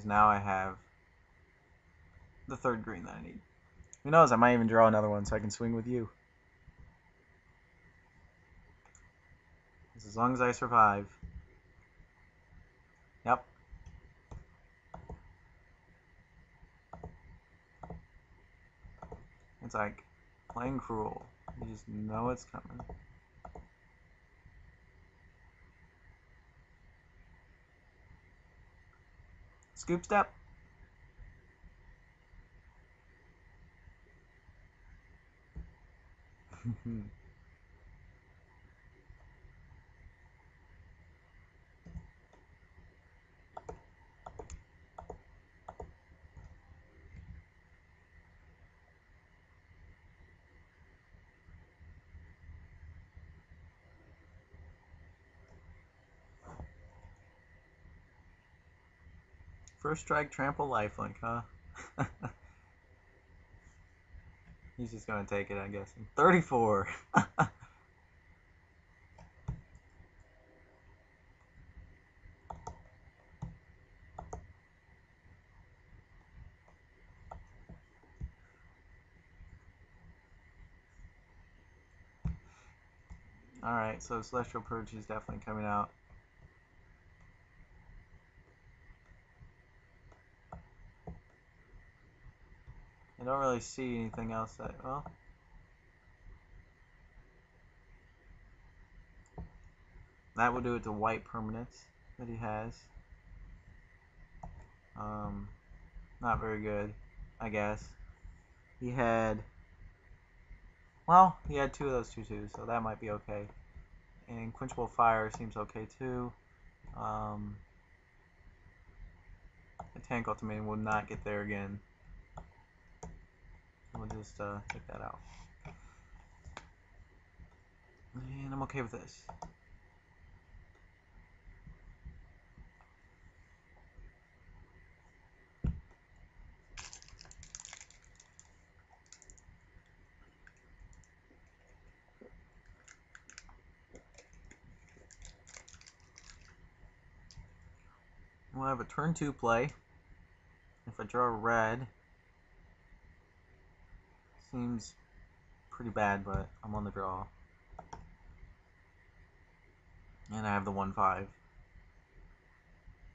Because now I have the third green that I need. Who knows, I might even draw another one so I can swing with you. As long as I survive. Yep. It's like playing cruel. You just know it's coming. Scoop step. First strike, trample, lifelink, huh? He's just gonna take it, I guess. 34! Alright, so Celestial Purge is definitely coming out. I don't really see anything else that, well. That will do it to white permanents that he has. Um, not very good, I guess. He had, well, he had two of those two twos, so that might be okay. And Quenchable Fire seems okay too. Um, the Titanic Ultimatum will not get there again. We'll just uh, take that out. And I'm okay with this. We'll have a turn two play. If I draw red, Seems pretty bad, but I'm on the draw. And I have the 1-5.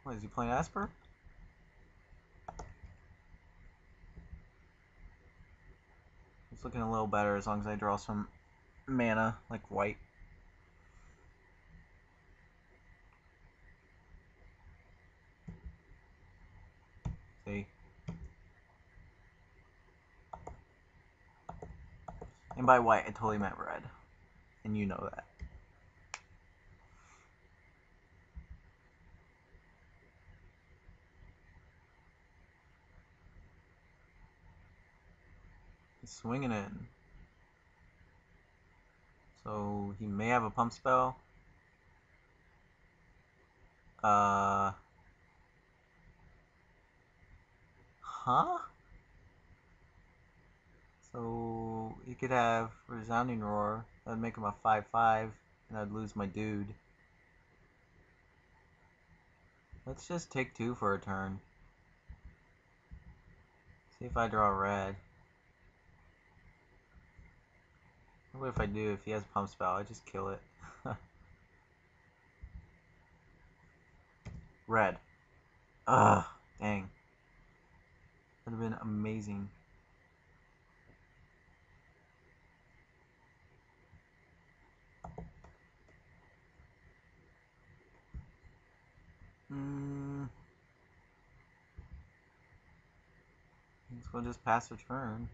What, is he playing Esper? It's looking a little better as long as I draw some mana, like white. See? And by white, I totally meant red. And you know that. He's swinging in. So he may have a pump spell. Uh. Huh? So could have Resounding Roar. That'd make him a 5-5, and I'd lose my dude. Let's just take two for a turn. See if I draw red. What if I do? If he has Pump Spell, I just kill it. red. Ugh, dang. That would have been amazing. Go just pass the turn.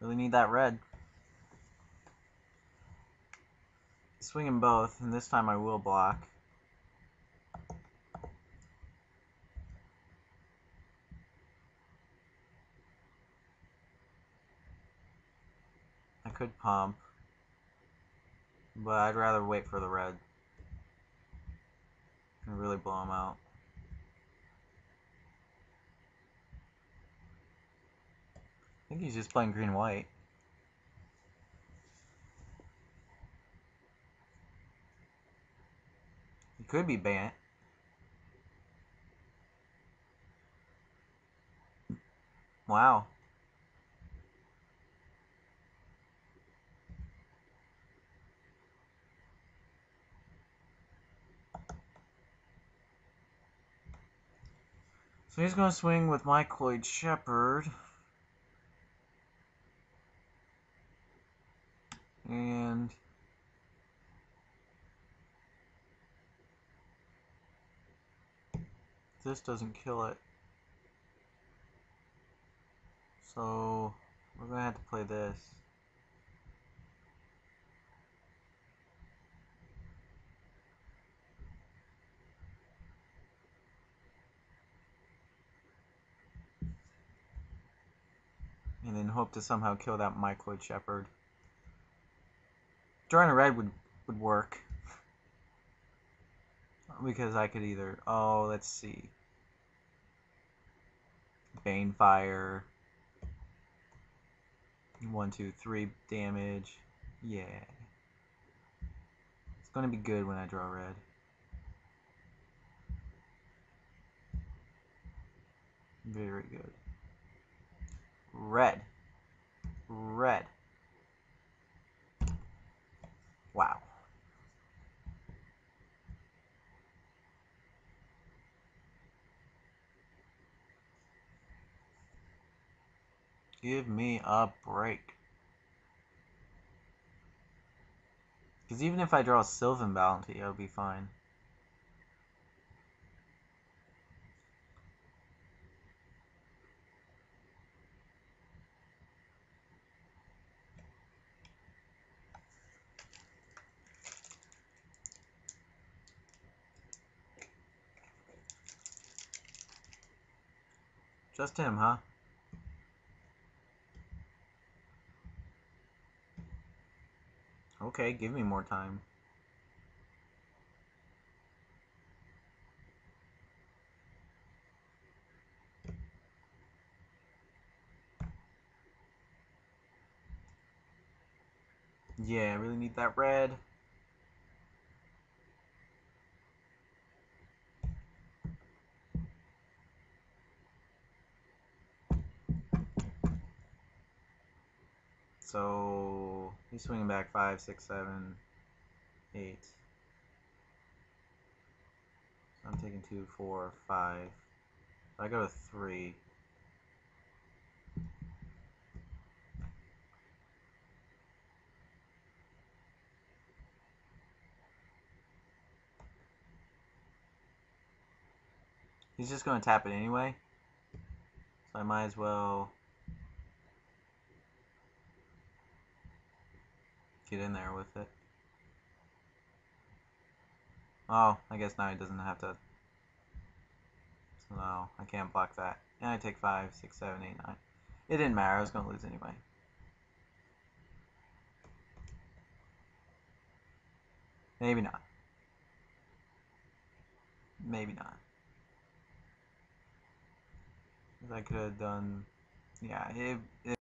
Really need that red. Swing them both, and this time I will block. I could pump, but I'd rather wait for the red and really blow him out. think he's just playing green-white. He could be Bant. Wow. So he's going to swing with Mycoid Shepherd. This doesn't kill it. So we're to have to play this. And then hope to somehow kill that Mycoid Shepherd. Drawing a red would, would work. Because I could either, oh, let's see. Banefire. One, two, three damage. Yeah. It's going to be good when I draw red. Very good. Red. Wow. Give me a break. Because even if I draw a Sylvan Bounty, I'll be fine. Just him, huh? Okay, give me more time. Yeah, I really need that red. He's swinging back five, six, seven, eight. So I'm taking two, four, five. I go to three. He's just going to tap it anyway. So I might as well get in there with it. Oh, I guess now he doesn't have to. So no, I can't block that. And I take 5, 6, 7, 8, 9. It didn't matter, I was going to lose anyway. Maybe not. Maybe not. I could have done, yeah, it, it